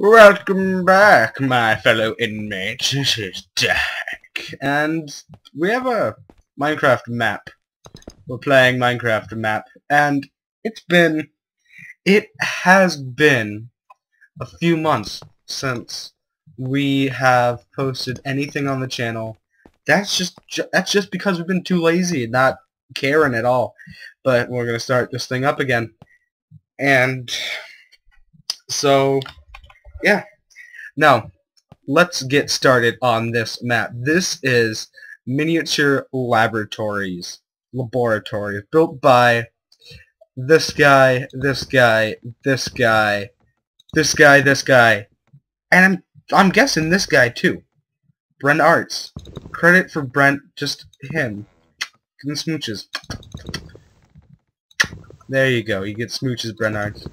Welcome back, my fellow inmates. This is Jack, and we have a Minecraft map. We're playing Minecraft map, and it's been, it has been a few months since we have posted anything on the channel. That's just, that's just because we've been too lazy and not caring at all. But we're gonna start this thing up again, and so yeah. Now, let's get started on this map. This is Mineature Laboratories. Laboratories. Built by this guy, this guy, this guy, this guy, this guy. And I'm, I'm guessing this guy too. Brent Arts. Credit for Brent, just him. Getting smooches. There you go. You get smooches, Brent Arts.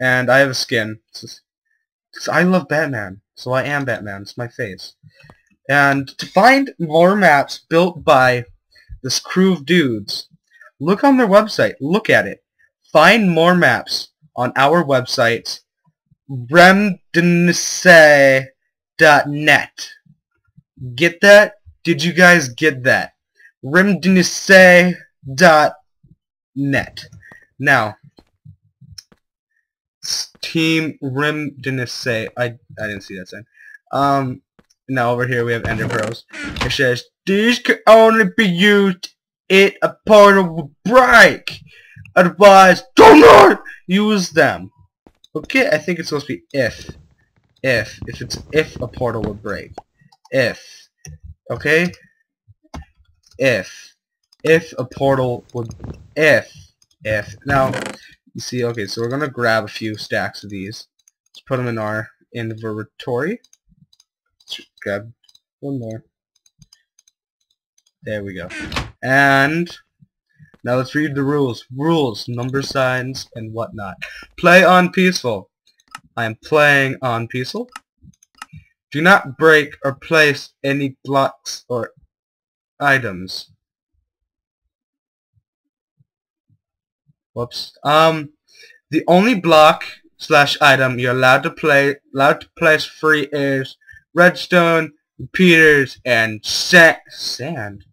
And I have a skin. It's because I love Batman, so I am Batman. It's my face. And to find more maps built by this crew of dudes, look on their website. Look at it. Find more maps on our website, rymdnisse.net. Get that? Did you guys get that? rymdnisse.net. Now, Team Rim didn't say I I didn't see that sign. Um now over here we have Ender Pearls. It says these can only be used if a portal will break. Otherwise do not use them. Okay, I think it's supposed to be if. If. If it's if a portal would break. If. Okay? If. If a portal would if. If. Now you see, okay, so we're gonna grab a few stacks of these. Let's put them in our inventory. Let's grab one more. There we go. And now let's read the rules. Rules, number signs, and whatnot. Play on peaceful. I am playing on peaceful. Do not break or place any blocks or items. Whoops. Um, the only block slash item you're allowed to play allowed to place free is redstone, repeaters, and sa sand.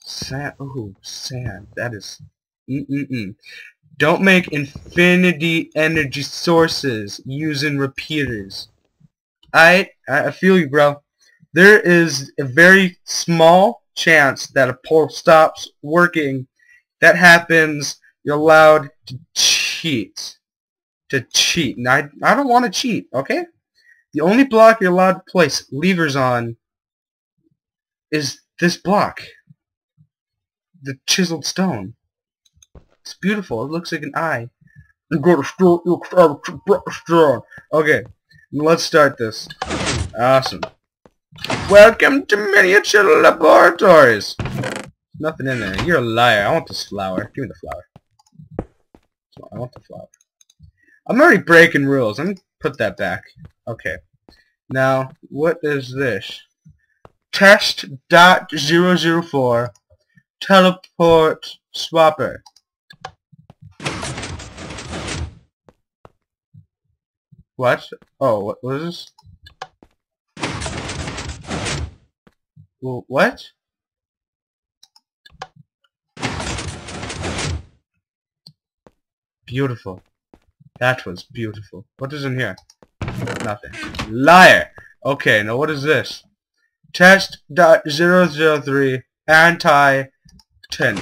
Sand. Oh, sand. That is. Mm mm mm. Don't make infinity energy sources using repeaters. I I feel you, bro. There is a very small chance that a portal stops working. That happens you're allowed to cheat. To cheat. Now, I, I don't want to cheat, okay? The only block you're allowed to place levers on is this block. The chiseled stone. It's beautiful. It looks like an eye. You start your strong. Okay, let's start this. Awesome. Welcome to Mineature Laboratories. Nothing in there. You're a liar. I want this flower. Give me the flower. I want the flower. I'm already breaking rules. Let me put that back. Okay. Now, what is this? Test dot zero zero four teleport swapper. What? Oh, what was this? What? Beautiful. That was beautiful. What is in here? Nothing. Liar! Okay, now what is this? Test dot zero zero three anti tint.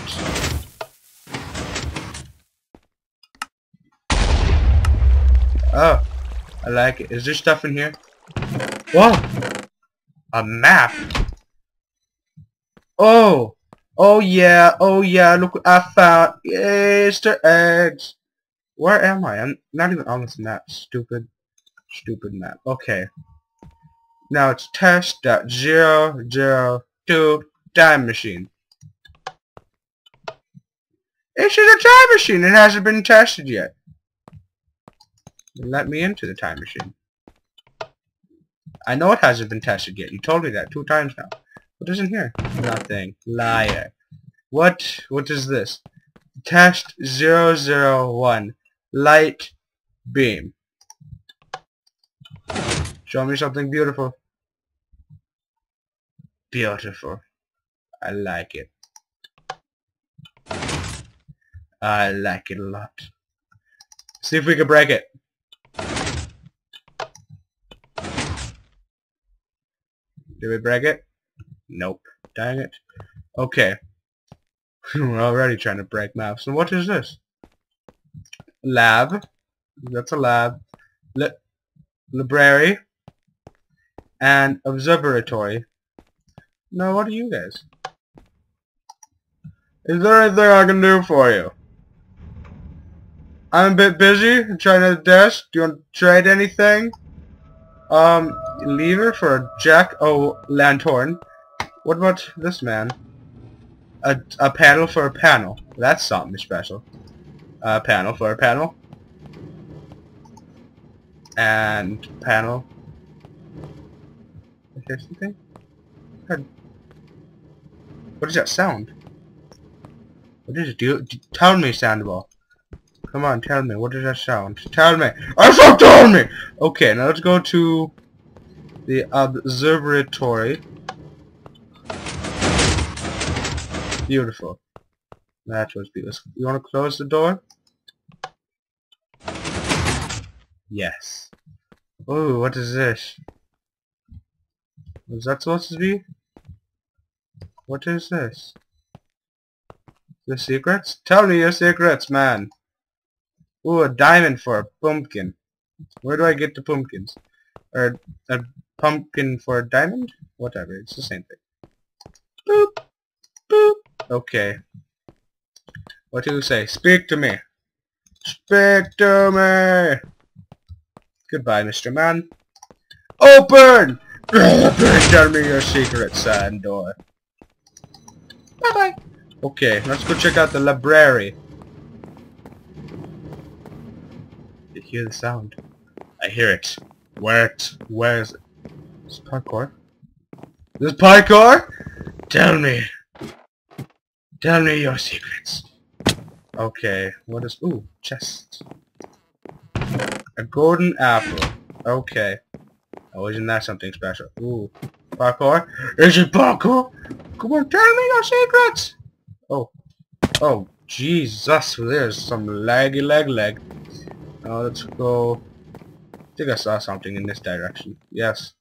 Oh, I like it. Is there stuff in here? Whoa! A map? Oh! Oh yeah, oh yeah, look what I found. Easter eggs. Where am I? I'm not even on this map. Stupid, stupid map. Okay. Now it's test dot zero zero two time machine. This is a time machine. It hasn't been tested yet. Let me into the time machine. I know it hasn't been tested yet. You told me that two times now. What is in here? Nothing. Liar. What? What is this? Test 001. Light beam. Show me something beautiful. Beautiful. I like it. I like it a lot. See if we can break it. Did we break it? Nope. Dang it. Okay. We're already trying to break maps. And what is this? Lab. That's a lab. Li library. And observatory. Now what are you guys? Is there anything I can do for you? I'm a bit busy. Trying to desk. Do you want to trade anything? Um, lever for a jack o' lantern. What about this man? A, a panel for a panel. That's something special. A panel for a panel. And panel. Is there something? What is that sound? What is it? Do you, do, tell me, Sandoval. Come on, tell me. What does that sound? Tell me. I said tell me! Okay, now let's go to the observatory. Beautiful. That was beautiful. You want to close the door? Yes. Oh, what is this? Was that supposed to be? What is this? The secrets? Tell me your secrets, man. Ooh, a diamond for a pumpkin. Where do I get the pumpkins? Or a pumpkin for a diamond? Whatever, it's the same thing. Boop! Boop! Okay. What do you say? Speak to me! Speak to me! Goodbye, Mr. Man. Open! Tell me your secret, Sandor. Bye-bye. Okay, let's go check out the library. you hear the sound. I hear it. Where it? Where is it? Is parkour? This parkour? Tell me. Tell me your secrets. Okay, what is... Ooh, chest. A golden apple. Okay. Oh, isn't that something special? Ooh. Parkour? Is it parkour? Come on, tell me your secrets! Oh. Oh, Jesus, there's some laggy leg leg. Now let's go... I think I saw something in this direction. Yes.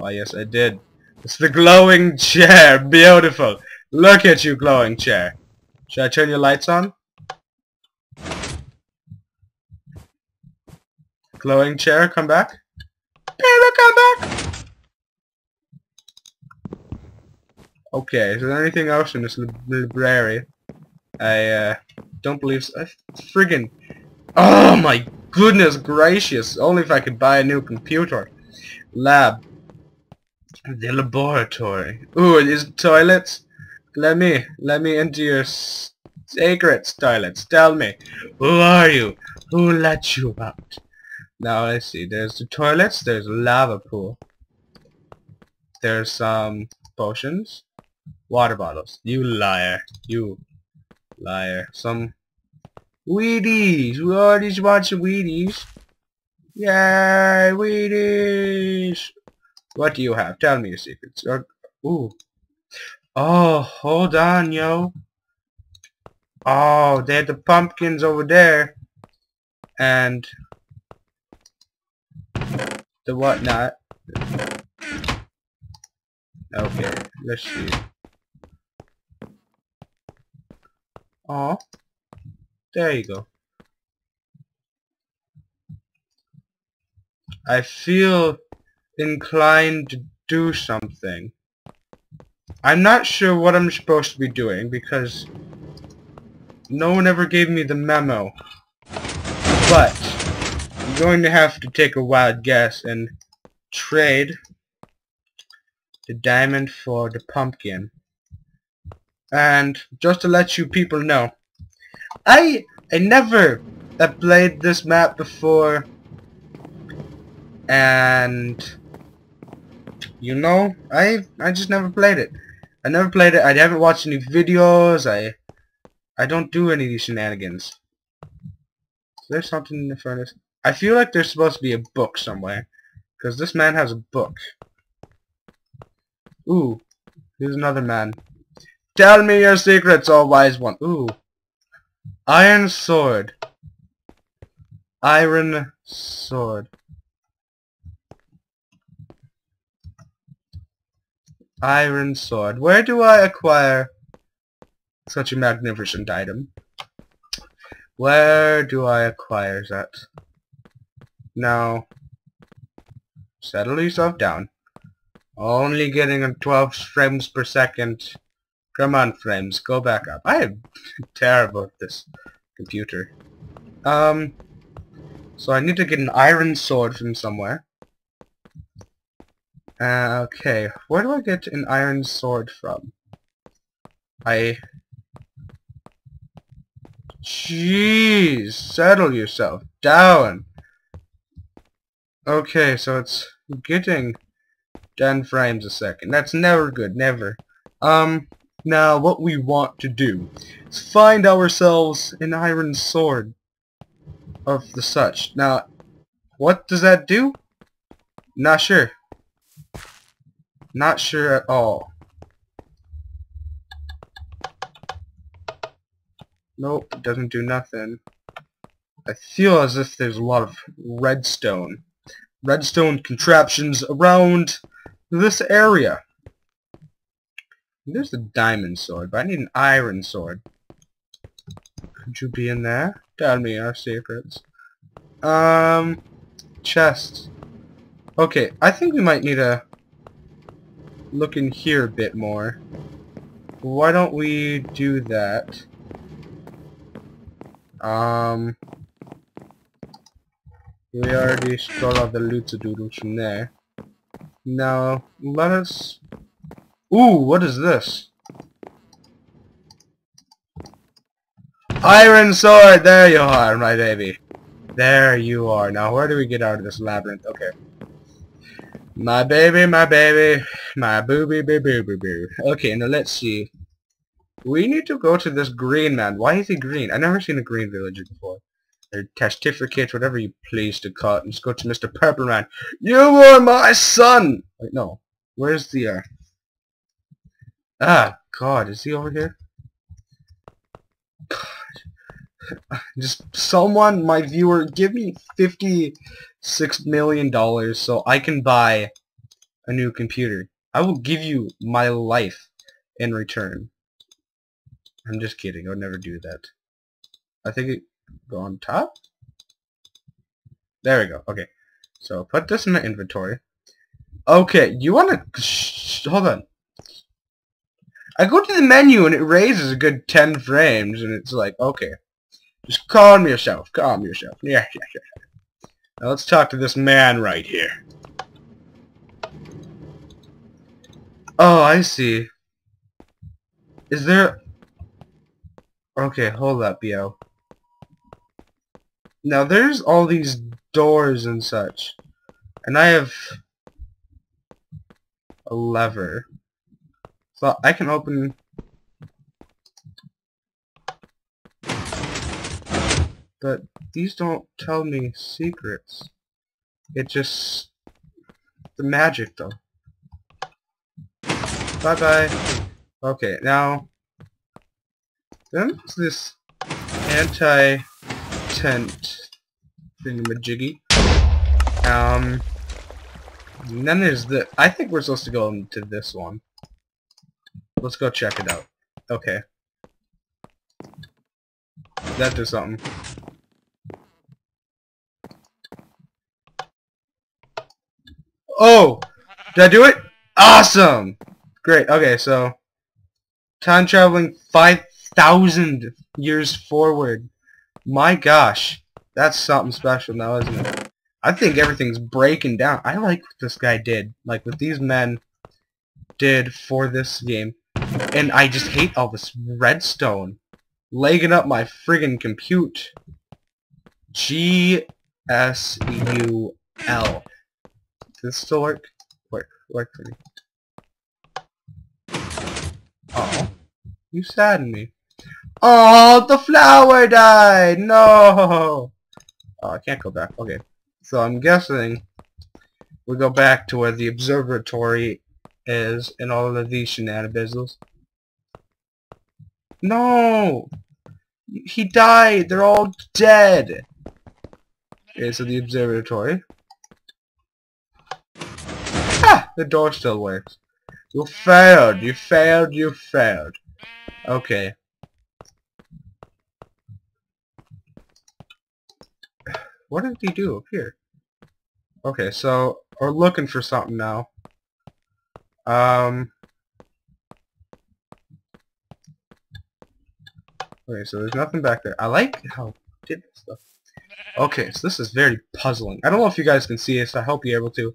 Oh yes, I did. It's the glowing chair! Beautiful! Look at you, glowing chair! Should I turn your lights on? Glowing chair, come back. Baby, come back! Okay, is there anything else in this library? I, uh, don't believe so. Friggin' Oh my goodness gracious! Only if I could buy a new computer. Lab. The laboratory. Ooh, is toilets? Let me, let me into your secrets toilets. Tell me, who are you? Who let you out? Now let's see. There's the toilets. There's a lava pool. There's some potions. Water bottles. You liar. You liar. Some Wheaties! We already want some Wheaties. Yay, Wheaties! What do you have? Tell me your secrets. Or, ooh. Oh, hold on, yo. Oh, they had the pumpkins over there. And the whatnot. Okay, let's see. Oh. There you go. I feel inclined to do something. I'm not sure what I'm supposed to be doing because no one ever gave me the memo. But going to have to take a wild guess and trade the diamond for the pumpkin. And just to let you people know, I I never have played this map before. And you know I I just never played it. I never played it. I haven't watched any videos. I I don't do any of these shenanigans. There's something in the furnace I feel like there's supposed to be a book somewhere Because this man has a book. Ooh, here's another man. Tell me your secrets, oh wise one. Ooh. Iron sword. Iron sword. Iron sword. Where do I acquire such a magnificent item? Where do I acquire that? Now, settle yourself down. Only getting a 12 frames per second. Come on, frames, go back up. I am terrible at this computer. Um, so I need to get an iron sword from somewhere. Uh, okay, where do I get an iron sword from? I... Jeez, settle yourself down. Okay, so it's getting 10 frames a second. That's never good, never. Um, now what we want to do is find ourselves an iron sword of the such. Now, what does that do? Not sure. Not sure at all. Nope, it doesn't do nothing. I feel as if there's a lot of redstone. Redstone contraptions around this area. There's the diamond sword, but I need an iron sword. Could you be in there? Tell me our secrets. Um, chest. Okay, I think we might need to look in here a bit more. Why don't we do that? Um, we already stole all the loot doodles from there. Now, let us... Ooh, what is this? Iron sword! There you are, my baby. There you are. Now, where do we get out of this labyrinth? Okay. My baby, my baby, my booby, boo, boo, boo, boo. Okay, now let's see. We need to go to this green man. Why is he green? I've never seen a green villager before. Or testificate, whatever you please to call it. Let's go to Mr. Purple Man. You are my son! Wait, no. Where's the, uh... Ah, God, is he over here? God. Just someone, my viewer, give me $56 million so I can buy a new computer. I will give you my life in return. I'm just kidding. I would never do that. I think it go on top. There we go. Okay. So put this in the inventory. Okay, you want to... Hold on. I go to the menu and it raises a good 10 frames and it's like, okay. Just calm yourself. Calm yourself. Yeah, yeah, yeah. Now let's talk to this man right here. Oh, I see. Is there... Okay, hold up, yo. Now, there's all these doors and such. And I have... a lever. So I can open... But these don't tell me secrets. It just... The magic, though. Bye-bye. Okay, now... Then this anti-tent thingamajiggy. Um, then there's the... I think we're supposed to go into this one. Let's go check it out. Okay. That does something. Oh! Did I do it? Awesome! Great. Okay, so... Time traveling 5,000 years forward. My gosh. That's something special now, isn't it? I think everything's breaking down. I like what this guy did. Like, what these men did for this game. And I just hate all this redstone. Legging up my friggin' compute. G-S-U-L. Does this still work? Work. Work for me. Oh. You saddened me. Oh, the flower died! No! Oh, I can't go back. Okay. So I'm guessing we go back to where the observatory is and all of these shenanigans. No! He died! They're all dead! Okay, so the observatory. Ah! The door still works. You failed! You failed! You failed! Okay. What did he do up here? Okay, so we're looking for something now. Um. Okay, so there's nothing back there. I like how did this stuff. Okay, so this is very puzzling. I don't know if you guys can see this. I hope you're able to.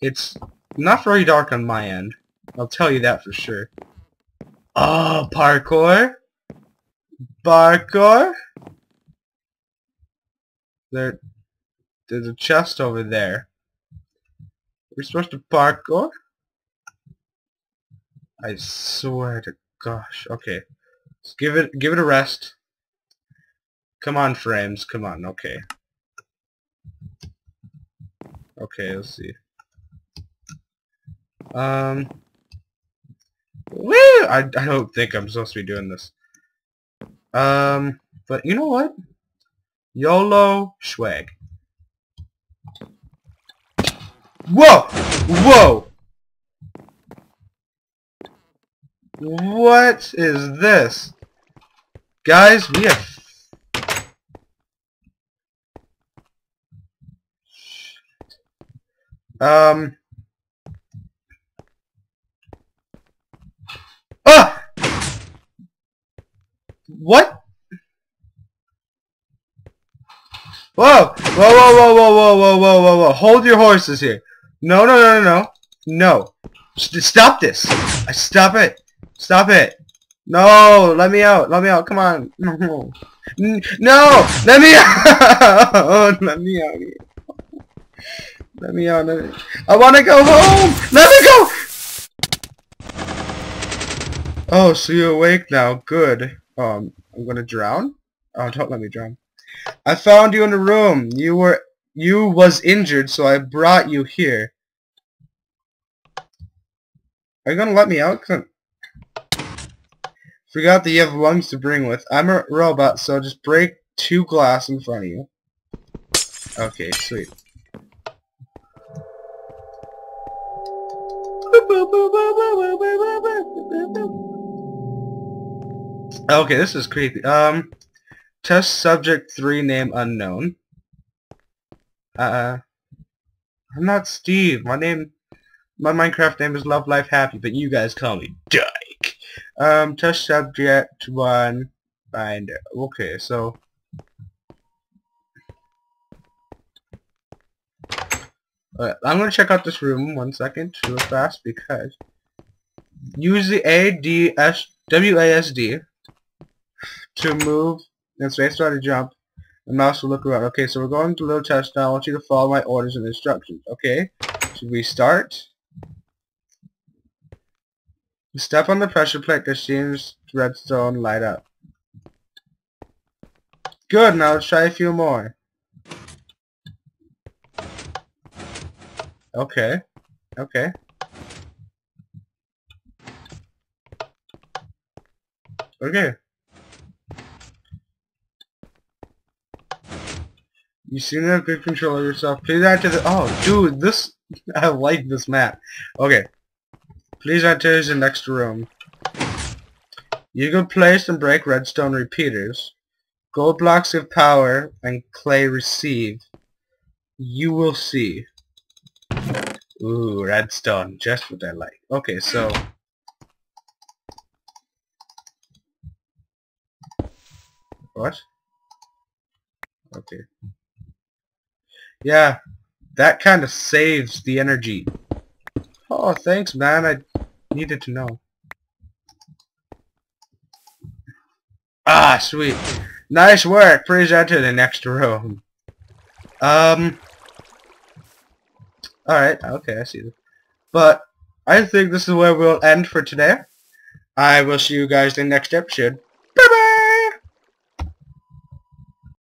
It's not very dark on my end. I'll tell you that for sure. Oh, parkour? Parkour? There, there's a chest over there. We're supposed to parkour? I swear to gosh. Okay. Let's give it give it a rest. Come on, frames. Come on. Okay. Okay, let's see. Um. Woo! I, I don't think I'm supposed to be doing this. Um, but you know what? YOLO swag. Whoa! Whoa! What is this? Guys, we have... Um... Ah! What? Whoa! Whoa, whoa, whoa, whoa, whoa, whoa, whoa, whoa, whoa. Hold your horses here. No, no, no, no, no. No. Stop this. I stop it. Stop it! No! Let me out! Let me out! Come on! No! No! Let me out! let me out! Let me out! Let me... I want to go home! Let me go! Oh, so you're awake now. Good. Um, I'm gonna drown? Oh, don't let me drown. I found you in the room. You were... You was injured, so I brought you here. Are you gonna let me out? Forgot that you have lungs to bring with. I'm a robot, so just break two glass in front of you. Okay, sweet. Okay, this is creepy. Um, test subject 3, name unknown. Uh, I'm not Steve. My name, my Minecraft name is Love Life Happy, but you guys call me Dike. Um, test subject one, find, okay, so, uh, I'm gonna check out this room one second, real fast, because use the A, D, S, W, A, S, D to move, and space bar to jump, and mouse to look around. Okay, so we're going to little test now. I want you to follow my orders and instructions. Okay, should we start? Step on the pressure plate that seems redstone light up. Good, now let's try a few more. Okay. Okay. Okay. You seem to have good control of yourself. Please to the- Oh, dude, this- I like this map. Okay. Please enter the next room. You can place and break redstone repeaters. Gold blocks give power and clay receive. You will see. Ooh, redstone. Just what I like. Okay, so... What? Okay. Yeah, that kind of saves the energy. Oh, thanks, man. I needed to know. Ah, sweet. Nice work. Please enter the next room. Um. Alright, okay, I see. But, I think this is where we'll end for today. I will see you guys in the next episode. Bye-bye!